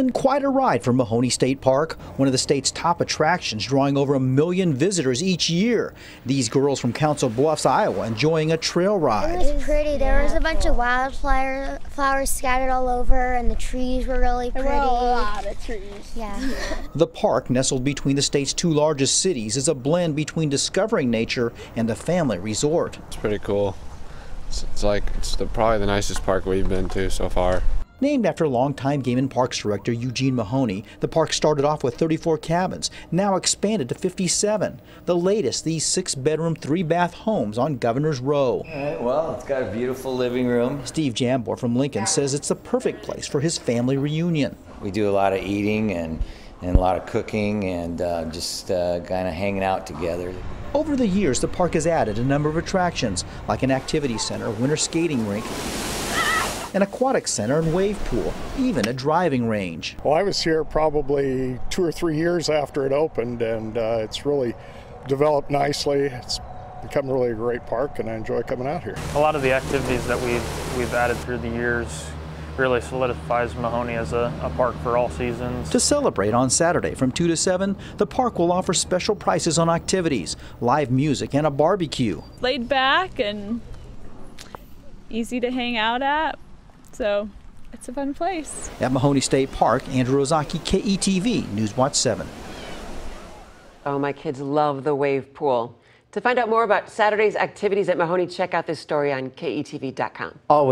been quite a ride for Mahoney State Park, one of the state's top attractions, drawing over a million visitors each year. These girls from Council Bluffs, Iowa, enjoying a trail ride. It was pretty. There was a bunch of wildflower flowers scattered all over, and the trees were really pretty. There were a lot of trees. Yeah. The park, nestled between the state's two largest cities, is a blend between discovering nature and a family resort. It's pretty cool. It's, it's like it's the, probably the nicest park we've been to so far. Named after longtime Game and Parks director Eugene Mahoney, the park started off with 34 cabins, now expanded to 57. The latest, these six bedroom, three bath homes on Governor's Row. Right, well, it's got a beautiful living room. Steve Jambor from Lincoln says it's the perfect place for his family reunion. We do a lot of eating and, and a lot of cooking and uh, just uh, kind of hanging out together. Over the years, the park has added a number of attractions, like an activity center, winter skating rink, an aquatic center and wave pool, even a driving range. Well, I was here probably two or three years after it opened, and uh, it's really developed nicely. It's become really a great park, and I enjoy coming out here. A lot of the activities that we've, we've added through the years really solidifies Mahoney as a, a, park for all seasons. To celebrate on Saturday from 2 to 7, the park will offer special prices on activities, live music, and a barbecue. Laid back and easy to hang out at. So it's a fun place. At Mahoney State Park, Andrew Ozaki, KETV, Newswatch 7. Oh, my kids love the wave pool. To find out more about Saturday's activities at Mahoney, check out this story on KETV.com. Always